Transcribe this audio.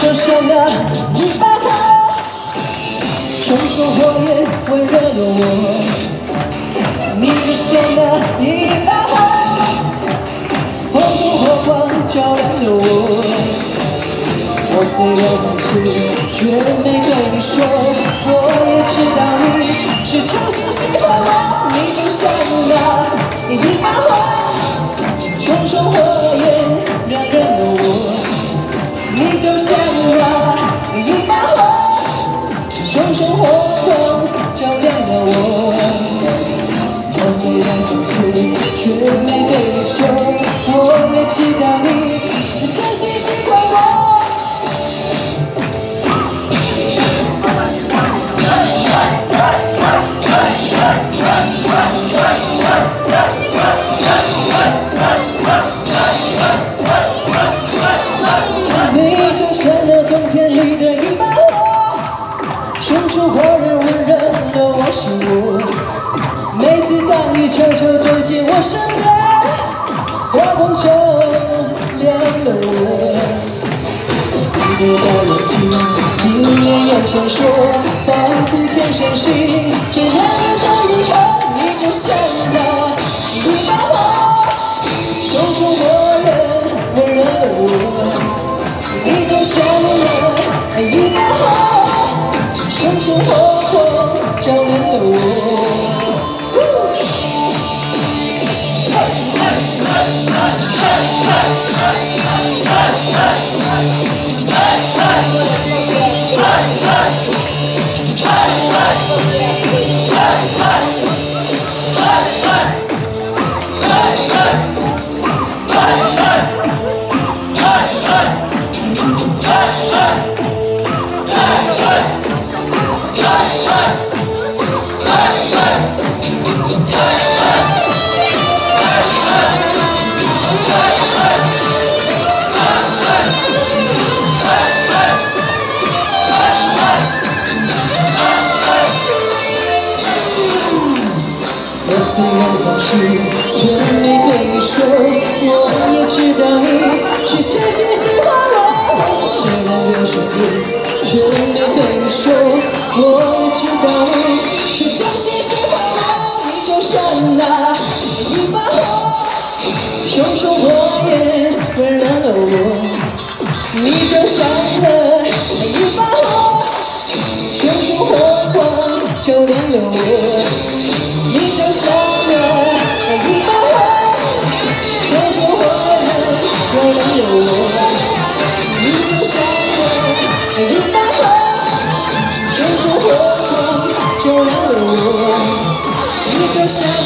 就像那一把火，熊熊火焰温热了我。你就像那一把火，红烛火光照亮了我。我。虽然放弃，却没对你说，我。也知道你是真心喜欢我。你就像那一把火，你就像那一把火，熊熊火光照亮了我。我虽然放弃，却没对你说，我也知道你是真心喜欢我。就像那冬天里的一把火，熊出火焰温热了我心窝。每次当你悄悄走进我身边，火光照亮了我。你的眼睛明亮又闪烁，仿佛天上星，这耀眼的银河。你就像那一把火，熊熊火这所有事情，全没对你说。我也知道你是真心喜欢我。这然有事情，全没对你说。我也知道你是真心喜欢我。你就像那一把火，熊熊火焰温暖了我。你就像那一把火，熊熊火光照亮了我。你就是。